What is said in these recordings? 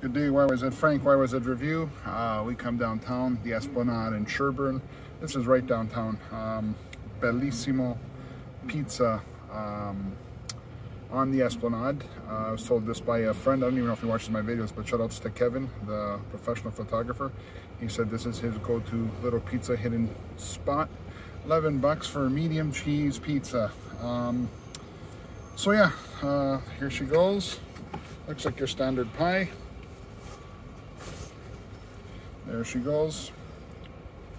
Good day, YYZ Frank, why YYZ Review. Uh, we come downtown, the Esplanade in Sherbourne. This is right downtown. Um, Bellissimo Pizza um, on the Esplanade. Uh, I was told this by a friend. I don't even know if he watches my videos, but shout outs to Kevin, the professional photographer. He said this is his go-to little pizza hidden spot. 11 bucks for a medium cheese pizza. Um, so yeah, uh, here she goes. Looks like your standard pie. There she goes.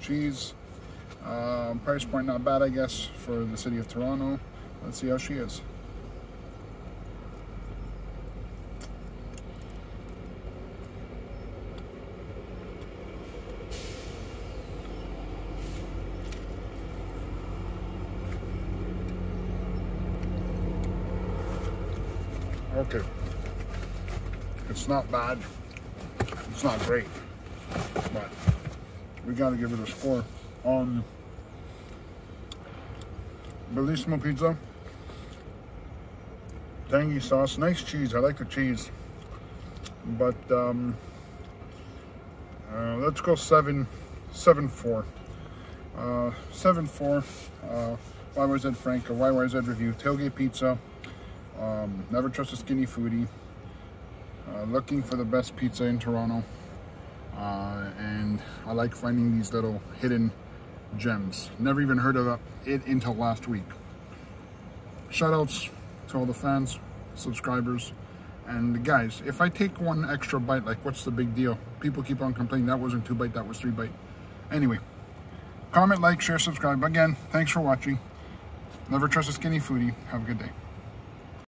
Cheese. Um, price point not bad, I guess, for the city of Toronto. Let's see how she is. Okay. It's not bad. It's not great we got to give it a score. Um, Bellissimo pizza, tangy sauce, nice cheese. I like the cheese, but um, uh, let's go seven, seven four, uh, seven four. Uh, YYZ Frank, a YYZ review, tailgate pizza. Um, never trust a skinny foodie. Uh, looking for the best pizza in Toronto. Uh, and I like finding these little hidden gems. Never even heard of it until last week. Shoutouts to all the fans, subscribers, and guys, if I take one extra bite, like what's the big deal? People keep on complaining that wasn't two bite, that was three bite. Anyway, comment, like, share, subscribe. Again, thanks for watching. Never trust a skinny foodie. Have a good day.